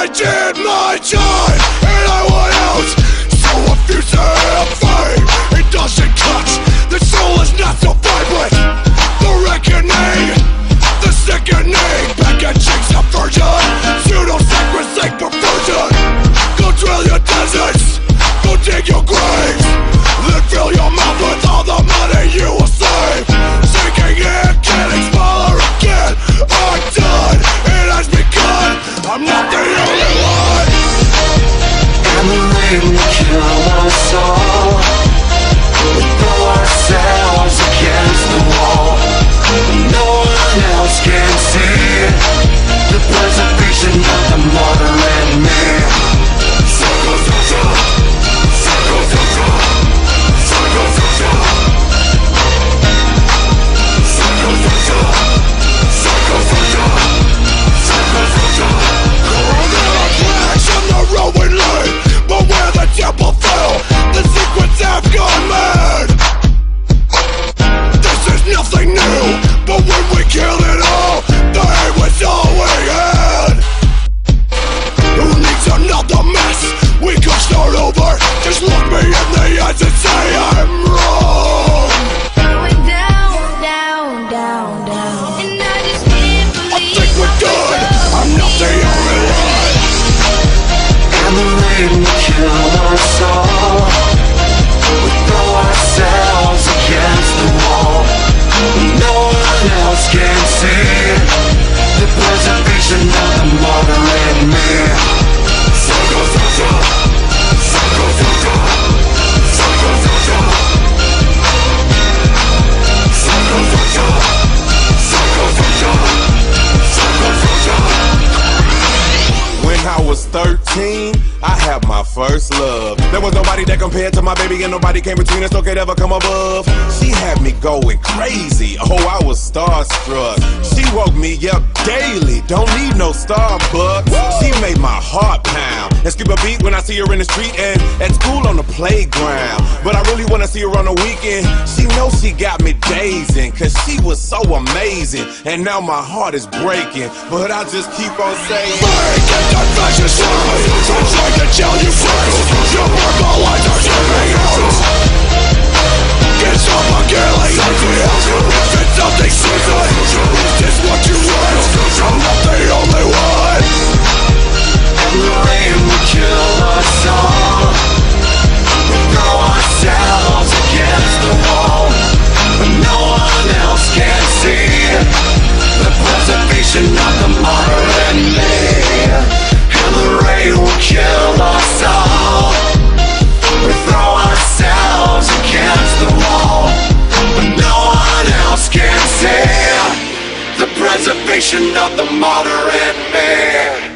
I did my time, and I went out. So if you say I'm fine, it doesn't cut. I have my first love. There was nobody that compared to my baby, and nobody came between us, no could ever come above. She had me going crazy. Oh, I was starstruck. She woke me up daily. Don't need no Starbucks. Made my heart pound and skip a beat when I see her in the street and at school on the playground. But I really wanna see her on the weekend. She knows she got me dazing, cause she was so amazing. And now my heart is breaking, but I just keep on saying. Break it, slide I'm trying to tell you first Your purple lights are The of the and me